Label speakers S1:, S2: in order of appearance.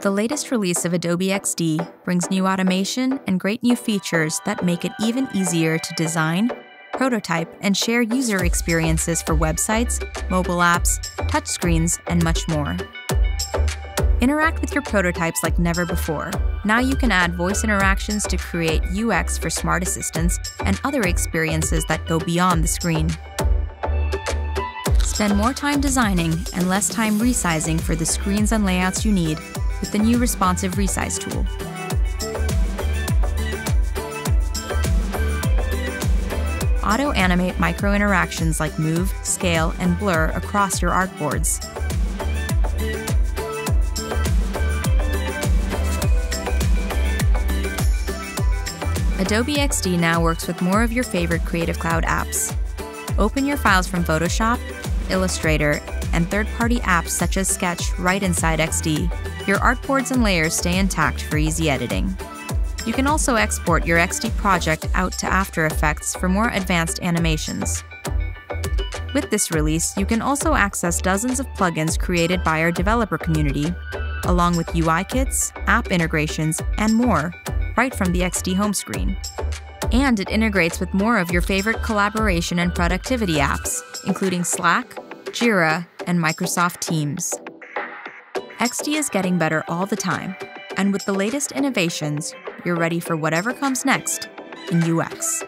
S1: The latest release of Adobe XD brings new automation and great new features that make it even easier to design, prototype, and share user experiences for websites, mobile apps, touchscreens, and much more. Interact with your prototypes like never before. Now you can add voice interactions to create UX for smart assistants and other experiences that go beyond the screen. Spend more time designing and less time resizing for the screens and layouts you need with the new responsive resize tool. Auto animate micro interactions like move, scale, and blur across your artboards. Adobe XD now works with more of your favorite Creative Cloud apps. Open your files from Photoshop, Illustrator, and third party apps such as Sketch right inside XD your artboards and layers stay intact for easy editing. You can also export your XD project out to After Effects for more advanced animations. With this release, you can also access dozens of plugins created by our developer community, along with UI kits, app integrations, and more, right from the XD home screen. And it integrates with more of your favorite collaboration and productivity apps, including Slack, Jira, and Microsoft Teams. XD is getting better all the time, and with the latest innovations, you're ready for whatever comes next in UX.